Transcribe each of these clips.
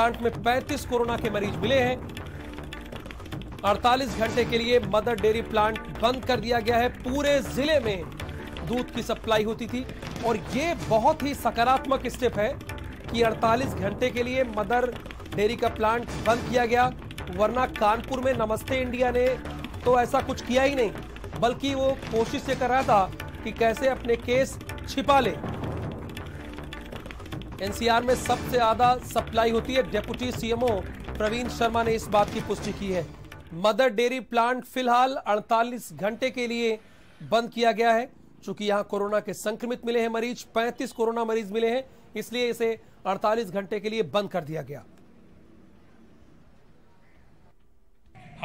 Plant में 35 corona के मरीज़ मिले हैं। 48 घंटे के लिए मदर डेयरी प्लांट बंद कर दिया गया है। पूरे ज़िले में दूध की सप्लाई होती थी। और ये बहुत ही सकारात्मक स्टेप है कि 48 घंटे के लिए मदर डेयरी का प्लांट बंद किया गया। वरना कानपुर में नमस्ते इंडिया ने तो ऐसा कुछ किया ही नहीं। बल्कि वो कोशिश ये कर रहा था कि कैसे अपने केस छिपा ले। एनसीआर में सबसे ज़्यादा सप्लाई होती है। डेप्यूटी सीएमओ प्रवीण शर्मा ने इस बात की पुष्टि की है। मदर डेयरी प्लांट फ़िलहाल 48 घंटे के लिए बंद किया गया है। चूँकि यहाँ कोरोना के संक्रमित मिले हैं मरीज़ 35 कोरोना मरीज़ मिले हैं, इसलिए इसे 48 घंटे के लिए बंद कर दिया गया।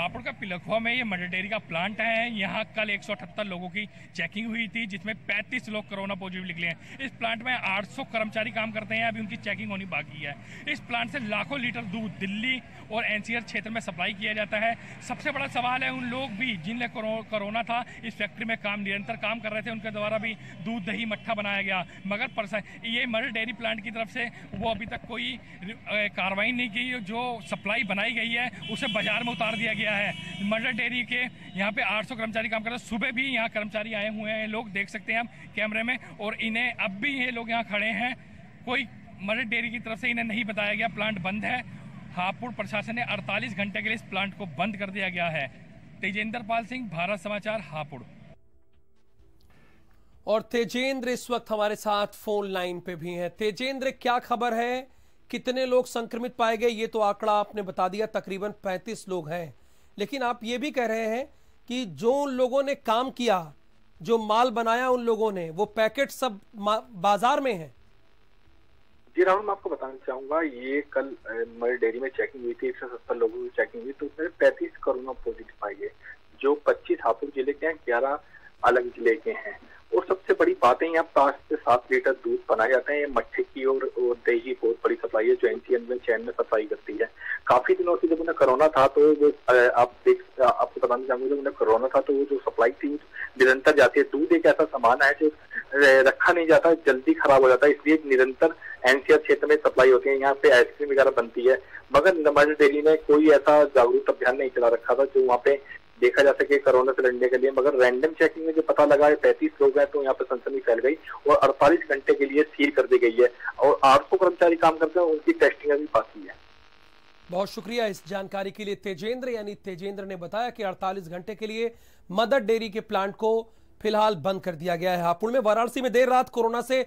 हापुड़ का पिलखुआ में ये मदर डेयरी का प्लांट है। यहाँ कल एक सौ अठहत्तर लोगों की चेकिंग हुई थी, जिसमें 35 लोग कोरोना पॉजिटिव निकले हैं। इस प्लांट में 800 कर्मचारी काम करते हैं। अभी उनकी चेकिंग होनी बाकी है। इस प्लांट से लाखों लीटर दूध दिल्ली और एनसीआर क्षेत्र में सप्लाई किया जाता है। सबसे बड़ा सवाल है उन लोग भी जिनने कोरोना था, इस फैक्ट्री में काम, निरंतर काम कर रहे थे, उनके द्वारा भी दूध दही मट्ठा बनाया गया। मगर ये मदर डेयरी प्लांट की तरफ़ से वो अभी तक कोई कार्रवाई नहीं की। जो सप्लाई बनाई गई है, उसे बाज़ार में उतार दिया गया गया है। मदर डेयरी के यहाँ पे 800 कर्मचारी काम कर रहे हैं। सुबह भी यहाँ कर्मचारी आए हुए हैं। लोग देख सकते हैं हम कैमरे में और इन्हें अब भी ये लोग यहाँ खड़े हैं। कोई मदर डेयरी की तरफ़ से इन्हें नहीं बताया गया। प्लांट बंद है। हापुड़ प्रशासन ने 48 घंटे के लिए इस प्लांट को बंद कर दिया गया है। तेजेंद्र पाल सिंह, भारत समाचार, हापुड़। और तेजेंद्र इस वक्त हमारे साथ फ़ोन लाइन पे भी हैं। तेजेंद्र, क्या खबर है? कितने लोग संक्रमित पाए गए? ये तो आंकड़ा आपने बता दिया। तकरीबन 35 लोग हैं। लेकिन आप ये भी कह रहे हैं कि जो उन लोगों ने काम किया, जो माल बनाया उन लोगों ने, वो पैकेट सब बाज़ार में है। जी राहुल, मैं आपको बताना चाहूँगा, ये कल मेरी डेयरी में चेकिंग हुई थी, एक सौ सत्तर लोगों की चेकिंग हुई तो उसमें पैंतीस कोरोना पॉजिटिव पाए गए जो पच्चीस हापुड़ ज़िले के हैं, ग्यारह अलग ज़िले के हैं। और सबसे बड़ी बात है यहाँ पाँच से सात लीटर दूध बनाया जाता है। मट्ठे की और, और दही बहुत बड़ी सप्लाई है जो एनसीएन में चैन में सप्लाई करती है। काफ़ी दिनों से जब उन्हें कोरोना था तो वो आप देख आपको बताना चाहूँगा जब उन्हें कोरोना था तो वो जो सप्लाई थी निरंतर जाती है। दूध एक ऐसा सामान है जो रखा नहीं जाता जल्दी खराब हो जाता है इसलिए निरंतर एनसीआर क्षेत्र में सप्लाई होती है। यहाँ पे आइसक्रीम वगैरह बनती है मगर नमाज़ डेली ने कोई ऐसा जागरूक अभियान नहीं चला रखा था जो वहाँ पे देखा जा सके कोरोना से लड़ने के लिए, मगर रैंडम चेकिंग में जो पता लगा है पैंतीस लोग हैं तो यहाँ पे सनसनी फैल गई और अड़तालीस घंटे के लिए सील कर दी गई है। और आठ सौ कर्मचारी काम करते हैं, उनकी टेस्टिंग अभी बाकी है। बहुत शुक्रिया इस जानकारी के लिए। तेजेंद्र, यानी तेजेंद्र ने बताया कि 48 घंटे के लिए मदर डेयरी के प्लांट को फ़िलहाल बंद कर दिया गया है। हापुड़ में वाराणसी में देर रात कोरोना से